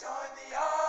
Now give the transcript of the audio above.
Join the army.